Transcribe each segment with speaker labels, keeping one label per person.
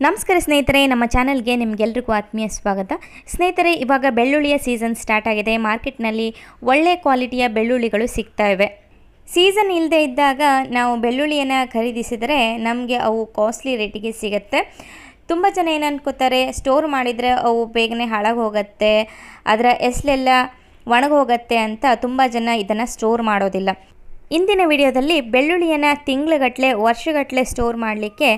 Speaker 1: ನಮಸ್ಕಾರ ಸ್ನೇಹಿತರೆ, ನಮ್ಮ ಚಾನಲ್ಗೆ ನಿಮಗೆಲ್ರಿಗೂ ಆತ್ಮೀಯ ಸ್ವಾಗತ. ಸ್ನೇಹಿತರೆ, ಇವಾಗ ಬೆಳ್ಳುಳ್ಳಿಯ ಸೀಸನ್ ಸ್ಟಾರ್ಟ್ ಆಗಿದೆ. ಮಾರ್ಕೆಟ್ನಲ್ಲಿ ಒಳ್ಳೆ ಕ್ವಾಲಿಟಿಯ ಬೆಳ್ಳುಳ್ಳಿಗಳು ಸಿಗ್ತಾ ಇವೆ. ಸೀಸನ್ ಇಲ್ಲದೆ ಇದ್ದಾಗ ನಾವು ಬೆಳ್ಳುಳ್ಳಿಯನ್ನು ಖರೀದಿಸಿದರೆ ನಮಗೆ ಅವು ಕಾಸ್ಟ್ಲಿ ರೇಟಿಗೆ ಸಿಗುತ್ತೆ. ತುಂಬ ಜನ ಏನು ಸ್ಟೋರ್ ಮಾಡಿದರೆ ಅವು ಬೇಗನೆ ಹಾಳಾಗಿ ಹೋಗುತ್ತೆ ಅದರ ಎಸ್ಲೆಲ್ಲ ಒಣಗೋಗತ್ತೆ ಅಂತ ತುಂಬ ಜನ ಇದನ್ನು ಸ್ಟೋರ್ ಮಾಡೋದಿಲ್ಲ. ಇಂದಿನ ವಿಡಿಯೋದಲ್ಲಿ ಬೆಳ್ಳುಳ್ಳಿಯನ್ನು ತಿಂಗಳುಗಟ್ಟಲೆ ವರ್ಷಗಟ್ಟಲೆ ಸ್ಟೋರ್ ಮಾಡಲಿಕ್ಕೆ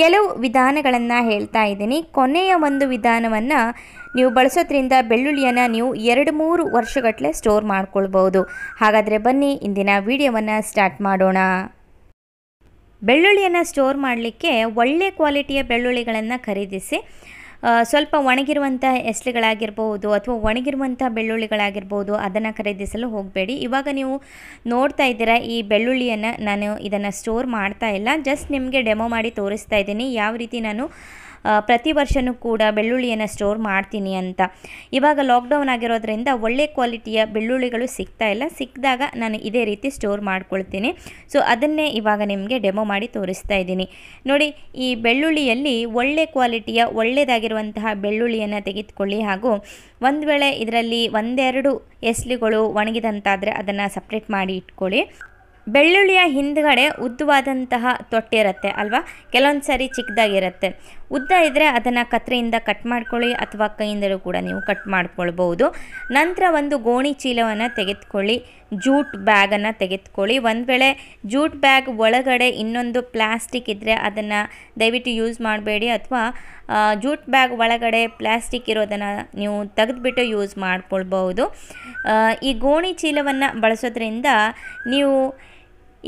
Speaker 1: ಕೆಲವು ವಿಧಾನಗಳನ್ನು ಹೇಳ್ತಾ ಇದ್ದೀನಿ. ಕೊನೆಯ ಒಂದು ವಿಧಾನವನ್ನು ನೀವು ಬಳಸೋದ್ರಿಂದ ಬೆಳ್ಳುಳ್ಳಿಯನ್ನು ನೀವು ಎರಡು ಮೂರು ವರ್ಷಗಟ್ಟಲೆ ಸ್ಟೋರ್ ಮಾಡ್ಕೊಳ್ಬೋದು ಹಾಗಾದರೆ ಬನ್ನಿ, ಇಂದಿನ ವಿಡಿಯೋವನ್ನು ಸ್ಟಾರ್ಟ್ ಮಾಡೋಣ. ಬೆಳ್ಳುಳ್ಳಿಯನ್ನು ಸ್ಟೋರ್ ಮಾಡಲಿಕ್ಕೆ ಒಳ್ಳೆ ಕ್ವಾಲಿಟಿಯ ಬೆಳ್ಳುಳ್ಳಿಗಳನ್ನು ಖರೀದಿಸಿ ಸ್ವಲ್ಪ ಒಣಗಿರುವಂಥ ಎಸ್ಳುಗಳಾಗಿರ್ಬೋದು ಅಥವಾ ಒಣಗಿರುವಂಥ ಬೆಳ್ಳುಳ್ಳಿಗಳಾಗಿರ್ಬೋದು ಅದನ್ನು ಖರೀದಿಸಲು ಹೋಗಬೇಡಿ. ಇವಾಗ ನೀವು ನೋಡ್ತಾ ಇದ್ದೀರಾ, ಈ ಬೆಳ್ಳುಳ್ಳಿಯನ್ನು ನಾನು ಇದನ್ನು ಸ್ಟೋರ್ ಮಾಡ್ತಾ ಇಲ್ಲ. ಜಸ್ಟ್ ನಿಮಗೆ ಡೆಮೋ ಮಾಡಿ ತೋರಿಸ್ತಾ ಇದ್ದೀನಿ. ಯಾವ ರೀತಿ ನಾನು ಪ್ರತಿ ವರ್ಷವೂ ಕೂಡ ಬೆಳ್ಳುಳ್ಳಿಯನ್ನು ಸ್ಟೋರ್ ಮಾಡ್ತೀನಿ ಅಂತ. ಇವಾಗ ಲಾಕ್ಡೌನ್ ಆಗಿರೋದ್ರಿಂದ ಒಳ್ಳೆ ಕ್ವಾಲಿಟಿಯ ಬೆಳ್ಳುಳ್ಳಿಗಳು ಸಿಗ್ತಾ ಇಲ್ಲ. ಸಿಕ್ಕಿದಾಗ ನಾನು ಇದೇ ರೀತಿ ಸ್ಟೋರ್ ಮಾಡ್ಕೊಳ್ತೀನಿ. ಸೊ ಅದನ್ನೇ ಇವಾಗ ನಿಮಗೆ ಡೆಮೋ ಮಾಡಿ ತೋರಿಸ್ತಾ ಇದ್ದೀನಿ. ನೋಡಿ, ಈ ಬೆಳ್ಳುಳ್ಳಿಯಲ್ಲಿ ಒಳ್ಳೆ ಕ್ವಾಲಿಟಿಯ ಒಳ್ಳೆಯದಾಗಿರುವಂತಹ ಬೆಳ್ಳುಳ್ಳಿಯನ್ನು ತೆಗೆದುಕೊಳ್ಳಿ ಹಾಗೂ ಒಂದು ವೇಳೆ ಇದರಲ್ಲಿ ಒಂದೆರಡು ಎಸ್ಲಿಗಳು ಒಣಗಿದಂತಾದರೆ ಅದನ್ನು ಸಪ್ರೇಟ್ ಮಾಡಿ ಇಟ್ಕೊಳ್ಳಿ. ಬೆಳ್ಳುಳ್ಳಿಯ ಹಿಂದ್ಗಡೆ ಉದ್ದವಾದಂತಹ ತೊಟ್ಟಿರುತ್ತೆ ಅಲ್ವಾ? ಕೆಲವೊಂದು ಸಾರಿ ಚಿಕ್ಕದಾಗಿರುತ್ತೆ. ಉದ್ದ ಇದ್ದರೆ ಅದನ್ನು ಕತ್ರಿಯಿಂದ ಕಟ್ ಮಾಡ್ಕೊಳ್ಳಿ ಅಥವಾ ಕೈಯಿಂದಲೂ ಕೂಡ ನೀವು ಕಟ್ ಮಾಡ್ಕೊಳ್ಬೋದು ನಂತರ ಒಂದು ಗೋಣಿ ಚೀಲವನ್ನು ತೆಗೆದುಕೊಳ್ಳಿ. ಜೂಟ್ ಬ್ಯಾಗನ್ನು ತೆಗೆದುಕೊಳ್ಳಿ. ಒಂದು ವೇಳೆ ಜೂಟ್ ಬ್ಯಾಗ್ ಒಳಗಡೆ ಇನ್ನೊಂದು ಪ್ಲಾಸ್ಟಿಕ್ ಇದ್ದರೆ ಅದನ್ನು ದಯವಿಟ್ಟು ಯೂಸ್ ಮಾಡಬೇಡಿ ಅಥವಾ ಜೂಟ್ ಬ್ಯಾಗ್ ಒಳಗಡೆ ಪ್ಲಾಸ್ಟಿಕ್ ಇರೋದನ್ನು ನೀವು ತೆಗೆದುಬಿಟ್ಟು ಯೂಸ್ ಮಾಡ್ಕೊಳ್ಬೋದು ಈ ಗೋಣಿ ಚೀಲವನ್ನು ಬಳಸೋದ್ರಿಂದ ನೀವು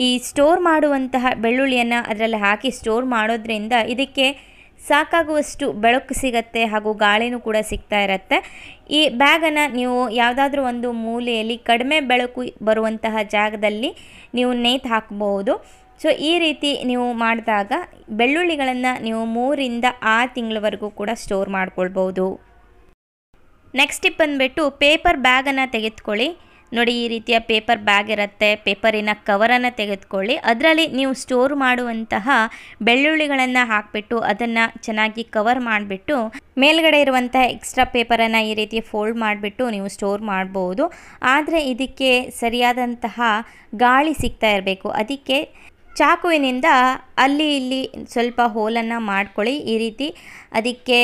Speaker 1: ಈ ಸ್ಟೋರ್ ಮಾಡುವಂತಹ ಬೆಳ್ಳುಳ್ಳಿಯನ್ನು ಅದರಲ್ಲಿ ಹಾಕಿ ಸ್ಟೋರ್ ಮಾಡೋದ್ರಿಂದ ಇದಕ್ಕೆ ಸಾಕಾಗುವಷ್ಟು ಬೆಳಕು ಸಿಗತ್ತೆ ಹಾಗೂ ಗಾಳಿನೂ ಕೂಡ ಸಿಗ್ತಾ ಇರುತ್ತೆ. ಈ ಬ್ಯಾಗನ್ನು ನೀವು ಯಾವುದಾದ್ರೂ ಒಂದು ಮೂಲೆಯಲ್ಲಿ ಕಡಿಮೆ ಬೆಳಕು ಬರುವಂತಹ ಜಾಗದಲ್ಲಿ ನೀವು ನೇತು ಹಾಕಬಹುದು. ಸೊ ಈ ರೀತಿ ನೀವು ಮಾಡಿದಾಗ ಬೆಳ್ಳುಳ್ಳಿಗಳನ್ನು ನೀವು ಮೂರಿಂದ ಆರು ತಿಂಗಳವರೆಗೂ ಕೂಡ ಸ್ಟೋರ್ ಮಾಡ್ಕೊಳ್ಬೋದು ನೆಕ್ಸ್ಟ್ ಟಿಪ್ ಬಂದುಬಿಟ್ಟು ಪೇಪರ್ ಬ್ಯಾಗನ್ನು ತೆಗೆದುಕೊಳ್ಳಿ. ನೋಡಿ, ಈ ರೀತಿಯ ಪೇಪರ್ ಬ್ಯಾಗ್ ಇರುತ್ತೆ, ಪೇಪರಿನ ಕವರನ್ನು ತೆಗೆದುಕೊಳ್ಳಿ. ಅದರಲ್ಲಿ ನೀವು ಸ್ಟೋರ್ ಮಾಡುವಂತಹ ಬೆಳ್ಳುಳ್ಳಿಗಳನ್ನು ಹಾಕಿಬಿಟ್ಟು ಅದನ್ನು ಚೆನ್ನಾಗಿ ಕವರ್ ಮಾಡಿಬಿಟ್ಟು, ಮೇಲ್ಗಡೆ ಇರುವಂತಹ ಎಕ್ಸ್ಟ್ರಾ ಪೇಪರನ್ನು ಈ ರೀತಿ ಫೋಲ್ಡ್ ಮಾಡಿಬಿಟ್ಟು ನೀವು ಸ್ಟೋರ್ ಮಾಡ್ಬೋದು. ಆದರೆ ಇದಕ್ಕೆ ಸರಿಯಾದಂತಹ ಗಾಳಿ ಸಿಗ್ತಾ ಇರಬೇಕು. ಅದಕ್ಕೆ ಚಾಕುವಿನಿಂದ ಅಲ್ಲಿ ಇಲ್ಲಿ ಸ್ವಲ್ಪ ಹೋಲನ್ನು ಮಾಡ್ಕೊಳ್ಳಿ. ಈ ರೀತಿ ಅದಕ್ಕೆ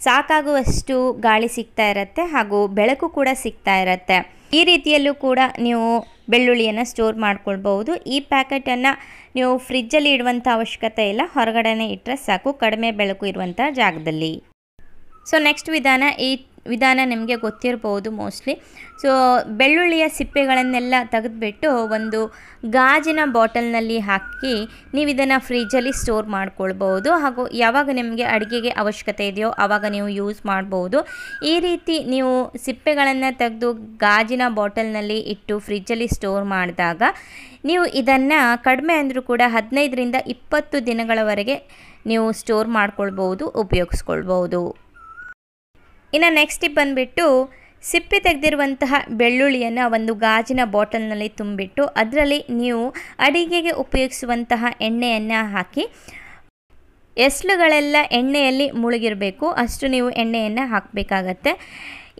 Speaker 1: ಸಾಕಾಗುವಷ್ಟು ಗಾಳಿ ಸಿಗ್ತಾ ಇರುತ್ತೆ ಹಾಗೂ ಬೆಳಕು ಕೂಡ ಸಿಗ್ತಾ ಇರುತ್ತೆ. ಈ ರೀತಿಯಲ್ಲೂ ಕೂಡ ನೀವು ಬೆಳ್ಳುಳ್ಳಿಯನ್ನು ಸ್ಟೋರ್ ಮಾಡ್ಕೊಳ್ಬಹುದು. ಈ ಪ್ಯಾಕೆಟನ್ನು ನೀವು ಫ್ರಿಜ್ಜಲ್ಲಿ ಇಡುವಂಥ ಅವಶ್ಯಕತೆ ಇಲ್ಲ. ಹೊರಗಡೆನೇ ಇಟ್ಟರೆ ಸಾಕು. ಕಡಿಮೆ ಬೆಳಕು ಇರುವಂಥ ಜಾಗದಲ್ಲಿ. ಸೊ ನೆಕ್ಸ್ಟ್ ವಿಧಾನ ಈ ವಿಧಾನ ನಿಮಗೆ ಗೊತ್ತಿರ್ಬೋದು ಮೋಸ್ಟ್ಲಿ. ಸೊ ಬೆಳ್ಳುಳ್ಳಿಯ ಸಿಪ್ಪೆಗಳನ್ನೆಲ್ಲ ತೆಗೆದುಬಿಟ್ಟು ಒಂದು ಗಾಜಿನ ಬಾಟಲ್ನಲ್ಲಿ ಹಾಕಿ ನೀವು ಇದನ್ನು ಫ್ರಿಜ್ಜಲ್ಲಿ ಸ್ಟೋರ್ ಮಾಡ್ಕೊಳ್ಬೋದು. ಹಾಗೂ ಯಾವಾಗ ನಿಮಗೆ ಅಡುಗೆಗೆ ಅವಶ್ಯಕತೆ ಇದೆಯೋ ಆವಾಗ ನೀವು ಯೂಸ್ ಮಾಡ್ಬೋದು. ಈ ರೀತಿ ನೀವು ಸಿಪ್ಪೆಗಳನ್ನು ತೆಗೆದು ಗಾಜಿನ ಬಾಟಲ್ನಲ್ಲಿ ಇಟ್ಟು ಫ್ರಿಜ್ಜಲ್ಲಿ ಸ್ಟೋರ್ ಮಾಡಿದಾಗ ನೀವು ಇದನ್ನು ಕಡಿಮೆ ಅಂದರೂ ಕೂಡ ಹದಿನೈದರಿಂದ ಇಪ್ಪತ್ತು ದಿನಗಳವರೆಗೆ ನೀವು ಸ್ಟೋರ್ ಮಾಡ್ಕೊಳ್ಬೋದು, ಉಪಯೋಗಿಸ್ಕೊಳ್ಬೋದು. ಇನ್ನು ನೆಕ್ಸ್ಟ್ ಟಿಪ್ ಬಂದುಬಿಟ್ಟು ಸಿಪ್ಪೆ ತೆಗೆದಿರುವಂತಹ ಬೆಳ್ಳುಳ್ಳಿಯನ್ನು ಒಂದು ಗಾಜಿನ ಬಾಟಲ್ನಲ್ಲಿ ತುಂಬಿಟ್ಟು ಅದರಲ್ಲಿ ನೀವು ಅಡಿಗೆಗೆ ಉಪಯೋಗಿಸುವಂತಹ ಎಣ್ಣೆಯನ್ನು ಹಾಕಿ, ಎಸ್ಲುಗಳೆಲ್ಲ ಎಣ್ಣೆಯಲ್ಲಿ ಮುಳುಗಿರಬೇಕು. ಅಷ್ಟು ನೀವು ಎಣ್ಣೆಯನ್ನು ಹಾಕಬೇಕಾಗತ್ತೆ.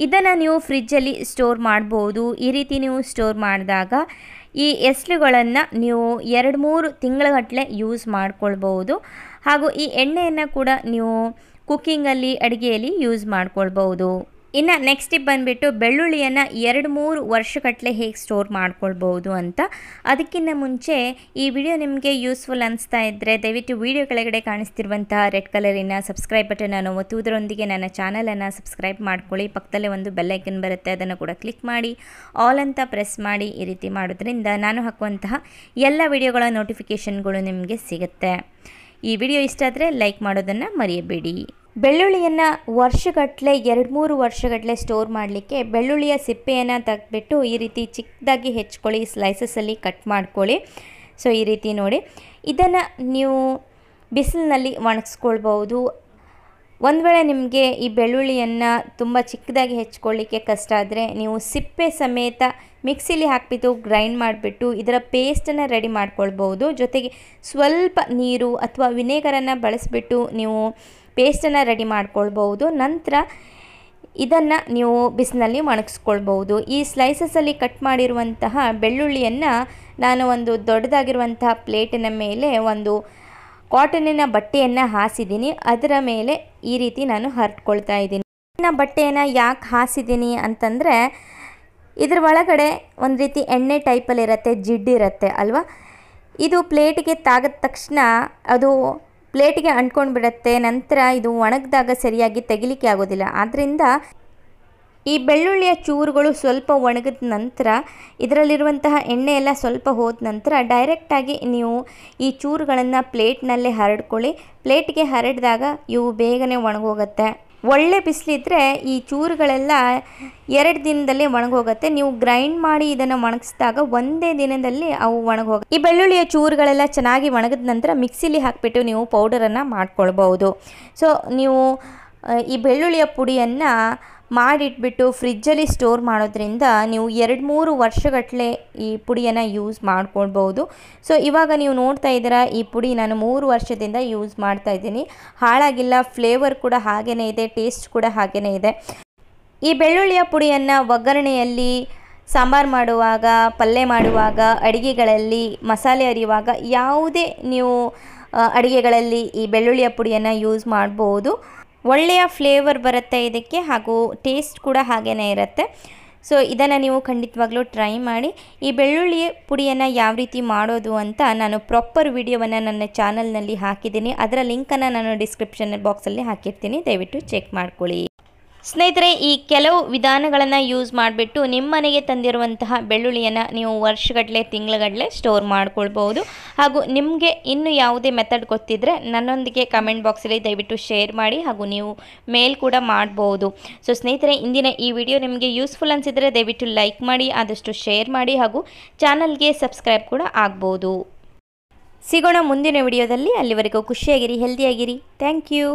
Speaker 1: ಇದನ್ನು ನೀವು ಫ್ರಿಜ್ಜಲ್ಲಿ ಸ್ಟೋರ್ ಮಾಡ್ಬೋದು. ಈ ರೀತಿ ನೀವು ಸ್ಟೋರ್ ಮಾಡಿದಾಗ ಈ ಎಸ್ಲುಗಳನ್ನು ನೀವು ಎರಡು ಮೂರು ತಿಂಗಳಗಟ್ಟಲೆ ಯೂಸ್ ಮಾಡ್ಕೊಳ್ಬೋದು. ಹಾಗೂ ಈ ಎಣ್ಣೆಯನ್ನು ಕೂಡ ನೀವು ಕುಕ್ಕಿಂಗಲ್ಲಿ ಅಡುಗೆಯಲ್ಲಿ ಯೂಸ್ ಮಾಡ್ಕೊಳ್ಬೋದು ಇನ್ನು ನೆಕ್ಸ್ಟ್ ಟಿಪ್ ಬಂದುಬಿಟ್ಟು ಬೆಳ್ಳುಳ್ಳಿಯನ್ನು ಎರಡು ಮೂರು ವರ್ಷಗಟ್ಟಲೆ ಹೇಗೆ ಸ್ಟೋರ್ ಮಾಡ್ಕೊಳ್ಬೋದು ಅಂತ ಅದಕ್ಕಿಂತ ಮುಂಚೆ ಈ ವಿಡಿಯೋ ನಿಮಗೆ ಯೂಸ್ಫುಲ್ ಅನಿಸ್ತಾ ಇದ್ದರೆ ದಯವಿಟ್ಟು ವಿಡಿಯೋ ಕೆಳಗಡೆ ಕಾಣಿಸ್ತಿರುವಂತಹ ರೆಡ್ ಕಲರಿನ ಸಬ್ಸ್ಕ್ರೈಬ್ ಅನ್ನು ಒತ್ತುವುದರೊಂದಿಗೆ ನನ್ನ ಚಾನಲನ್ನು ಸಬ್ಸ್ಕ್ರೈಬ್ ಮಾಡ್ಕೊಳ್ಳಿ. ಪಕ್ಕದಲ್ಲೇ ಒಂದು ಬೆಲ್ಲೈಕನ್ ಬರುತ್ತೆ, ಅದನ್ನು ಕೂಡ ಕ್ಲಿಕ್ ಮಾಡಿ. ಆಲ್ ಅಂತ ಪ್ರೆಸ್ ಮಾಡಿ ಈ ರೀತಿ ಮಾಡೋದ್ರಿಂದ ನಾನು ಹಾಕುವಂತಹ ಎಲ್ಲ ವಿಡಿಯೋಗಳ ನೋಟಿಫಿಕೇಷನ್ಗಳು ನಿಮಗೆ ಸಿಗುತ್ತೆ. ಈ ವಿಡಿಯೋ ಇಷ್ಟ ಆದರೆ ಲೈಕ್ ಮಾಡೋದನ್ನು ಮರೆಯಬೇಡಿ. ಬೆಳ್ಳುಳ್ಳಿಯನ್ನು ವರ್ಷಗಟ್ಟಲೆ ಎರಡು ಮೂರು ವರ್ಷಗಟ್ಟಲೆ ಸ್ಟೋರ್ ಮಾಡಲಿಕ್ಕೆ ಬೆಳ್ಳುಳ್ಳಿಯ ಸಿಪ್ಪೆಯನ್ನು ತೆಗೆದ್ಬಿಟ್ಟು ಈ ರೀತಿ ಚಿಕ್ಕದಾಗಿ ಹೆಚ್ಕೊಳ್ಳಿ ಸ್ಲೈಸಸ್ಸಲ್ಲಿ ಕಟ್ ಮಾಡ್ಕೊಳ್ಳಿ. ಸೊ ಈ ರೀತಿ ನೋಡಿ. ಇದನ್ನು ನೀವು ಬಿಸಿಲಿನಲ್ಲಿ ಒಣಗಿಸ್ಕೊಳ್ಬೋದು ಒಂದು ವೇಳೆ ನಿಮಗೆ ಈ ಬೆಳ್ಳುಳ್ಳಿಯನ್ನು ತುಂಬ ಚಿಕ್ಕದಾಗಿ ಹೆಚ್ಕೊಳ್ಳಿಕ್ಕೆ ಕಷ್ಟ ಆದರೆ ನೀವು ಸಿಪ್ಪೆ ಸಮೇತ ಮಿಕ್ಸಿಲಿ ಹಾಕಿಬಿಟ್ಟು ಗ್ರೈಂಡ್ ಮಾಡಿಬಿಟ್ಟು, ಇದರ ಪೇಸ್ಟನ್ನು ರೆಡಿ ಮಾಡ್ಕೊಳ್ಬೋದು ಜೊತೆಗೆ ಸ್ವಲ್ಪ ನೀರು ಅಥವಾ ವಿನೇಗರನ್ನು ಬಳಸಿಬಿಟ್ಟು ನೀವು ಪೇಸ್ಟನ್ನು ರೆಡಿ ಮಾಡ್ಕೊಳ್ಬೋದು ನಂತರ ಇದನ್ನು ನೀವು ಬಿಸಿನಲ್ಲಿ ಒಣಗಿಸ್ಕೊಳ್ಬೋದು ಈ ಸ್ಲೈಸಸಲ್ಲಿ ಕಟ್ ಮಾಡಿರುವಂತಹ ಬೆಳ್ಳುಳ್ಳಿಯನ್ನು ನಾನು ಒಂದು ದೊಡ್ಡದಾಗಿರುವಂತಹ ಪ್ಲೇಟಿನ ಮೇಲೆ ಒಂದು ಕಾಟನಿನ ಬಟ್ಟೆಯನ್ನು ಹಾಸಿದ್ದೀನಿ. ಅದರ ಮೇಲೆ ಈ ರೀತಿ ನಾನು ಹರಟ್ಕೊಳ್ತಾ ಇದ್ದೀನಿ. ಬಟ್ಟೆಯನ್ನು ಯಾಕೆ ಹಾಸಿದ್ದೀನಿ ಅಂತಂದರೆ ಇದ್ರ ಒಳಗಡೆ ಒಂದು ರೀತಿ ಎಣ್ಣೆ ಟೈಪಲ್ಲಿರುತ್ತೆ ಜಿಡ್ಡಿರುತ್ತೆ ಅಲ್ವಾ? ಇದು ಪ್ಲೇಟಿಗೆ ತಾಗದ ತಕ್ಷಣ ಅದು ಪ್ಲೇಟಿಗೆ ಅಂಟ್ಕೊಂಡು ಬಿಡುತ್ತೆ, ನಂತರ ಇದು ಒಣಗಿದಾಗ ಸರಿಯಾಗಿ ತೆಗಿಲಿಕ್ಕೆ ಆಗೋದಿಲ್ಲ. ಆದ್ದರಿಂದ ಈ ಬೆಳ್ಳುಳ್ಳಿಯ ಚೂರುಗಳು ಸ್ವಲ್ಪ ಒಣಗಿದ ನಂತರ, ಇದರಲ್ಲಿರುವಂತಹ ಎಣ್ಣೆ ಎಲ್ಲ ಸ್ವಲ್ಪ ಹೋದ ನಂತರ ಡೈರೆಕ್ಟಾಗಿ ನೀವು ಈ ಚೂರುಗಳನ್ನು ಪ್ಲೇಟ್ನಲ್ಲೇ ಹರಡ್ಕೊಳ್ಳಿ. ಪ್ಲೇಟ್ಗೆ ಹರಡಿದಾಗ ಇವು ಬೇಗನೆ ಒಣಗೋಗುತ್ತೆ. ಒಳ್ಳೆ ಬಿಸಿಲಿದ್ರೆ ಈ ಚೂರುಗಳೆಲ್ಲ ಎರಡು ದಿನದಲ್ಲೇ ಒಣಗೋಗುತ್ತೆ. ನೀವು ಗ್ರೈಂಡ್ ಮಾಡಿ ಇದನ್ನು ಒಣಗಿಸಿದಾಗ ಒಂದೇ ದಿನದಲ್ಲಿ ಅವು ಒಣಗೋಗ ಈ ಬೆಳ್ಳುಳ್ಳಿಯ ಚೂರುಗಳೆಲ್ಲ ಚೆನ್ನಾಗಿ ಒಣಗಿದ ನಂತರ ಮಿಕ್ಸಿಲಿ ಹಾಕಿಬಿಟ್ಟು ನೀವು ಪೌಡರನ್ನು ಮಾಡ್ಕೊಳ್ಬೋದು ಸೊ ನೀವು ಈ ಬೆಳ್ಳುಳ್ಳಿಯ ಪುಡಿಯನ್ನು ಮಾಡಿಟ್ಬಿಟ್ಟು ಫ್ರಿಜ್ಜಲ್ಲಿ ಸ್ಟೋರ್ ಮಾಡೋದ್ರಿಂದ ನೀವು ಎರಡು ಮೂರು ವರ್ಷಗಟ್ಟಲೆ ಈ ಪುಡಿಯನ್ನು ಯೂಸ್ ಮಾಡ್ಕೊಳ್ಬೋದು. ಸೊ, ಇವಾಗ ನೀವು ನೋಡ್ತಾ ಇದ್ದೀರಾ, ಈ ಪುಡಿ ನಾನು ಮೂರು ವರ್ಷದಿಂದ ಯೂಸ್ ಮಾಡ್ತಾ ಇದ್ದೀನಿ. ಹಾಳಾಗಿಲ್ಲ, ಫ್ಲೇವರ್ ಕೂಡ ಹಾಗೇ ಇದೆ, ಟೇಸ್ಟ್ ಕೂಡ ಹಾಗೇ ಇದೆ. ಈ ಬೆಳ್ಳುಳ್ಳಿಯ ಪುಡಿಯನ್ನು ಒಗ್ಗರಣೆಯಲ್ಲಿ, ಸಾಂಬಾರು ಮಾಡುವಾಗ ಪಲ್ಯ ಮಾಡುವಾಗ, ಅಡುಗೆಗಳಲ್ಲಿ, ಮಸಾಲೆ ಅರಿಯುವಾಗ ಯಾವುದೇ ನೀವು ಅಡುಗೆಗಳಲ್ಲಿ ಈ ಬೆಳ್ಳುಳ್ಳಿಯ ಪುಡಿಯನ್ನು ಯೂಸ್ ಮಾಡ್ಬೋದು. ಒಳ್ಳೆಯ ಫ್ಲೇವರ್ ಬರುತ್ತೆ ಇದಕ್ಕೆ ಹಾಗೂ ಟೇಸ್ಟ್ ಕೂಡ ಹಾಗೇ ಇರುತ್ತೆ. ಸೊ ಇದನ್ನು ನೀವು ಖಂಡಿತವಾಗ್ಲೂ ಟ್ರೈ ಮಾಡಿ, ಈ ಬೆಳ್ಳುಳ್ಳಿ ಪುಡಿಯನ್ನು ಯಾವ ರೀತಿ ಮಾಡೋದು ಅಂತ ನಾನು ಪ್ರಾಪರ್ ವಿಡಿಯೋವನ್ನು ನನ್ನ ಚಾನಲ್ನಲ್ಲಿ ಹಾಕಿದ್ದೀನಿ. ಅದರ ಲಿಂಕನ್ನು ನಾನು ಡಿಸ್ಕ್ರಿಪ್ಷನ್ ಬಾಕ್ಸಲ್ಲಿ ಹಾಕಿರ್ತೀನಿ. ದಯವಿಟ್ಟು ಚೆಕ್ ಮಾಡ್ಕೊಳ್ಳಿ. ಸ್ನೇಹಿತರೆ, ಈ ಕೆಲವು ವಿಧಾನಗಳನ್ನು ಯೂಸ್ ಮಾಡಿಬಿಟ್ಟು ನಿಮ್ಮ ಮನೆಗೆ ತಂದಿರುವಂತಹ ಬೆಳ್ಳುಳ್ಳಿಯನ್ನು ನೀವು ವರ್ಷಗಟ್ಟಲೆ ತಿಂಗಳಗಟ್ಟಲೆ ಸ್ಟೋರ್ ಮಾಡ್ಕೊಳ್ಬೋದು ಹಾಗೂ ನಿಮಗೆ ಇನ್ನು ಯಾವುದೇ ಮೆಥಡ್ ಗೊತ್ತಿದ್ದರೆ ನನ್ನೊಂದಿಗೆ ಕಮೆಂಟ್ ಬಾಕ್ಸಲ್ಲಿ ದಯವಿಟ್ಟು ಶೇರ್ ಮಾಡಿ ಹಾಗೂ ನೀವು ಮೇಲ್ ಕೂಡ ಮಾಡ್ಬೋದು. ಸೊ ಸ್ನೇಹಿತರೆ, ಇಂದಿನ ಈ ವಿಡಿಯೋ ನಿಮಗೆ ಯೂಸ್ಫುಲ್ ಅನಿಸಿದರೆ ದಯವಿಟ್ಟು ಲೈಕ್ ಮಾಡಿ, ಆದಷ್ಟು ಶೇರ್ ಮಾಡಿ ಹಾಗೂ ಚಾನಲ್ಗೆ ಸಬ್ಸ್ಕ್ರೈಬ್ ಕೂಡ ಆಗ್ಬೋದು. ಸಿಗೋಣ ಮುಂದಿನ ವಿಡಿಯೋದಲ್ಲಿ ಅಲ್ಲಿವರೆಗೂ ಖುಷಿಯಾಗಿರಿ ಹೆಲ್ದಿಯಾಗಿರಿ ಥ್ಯಾಂಕ್ ಯು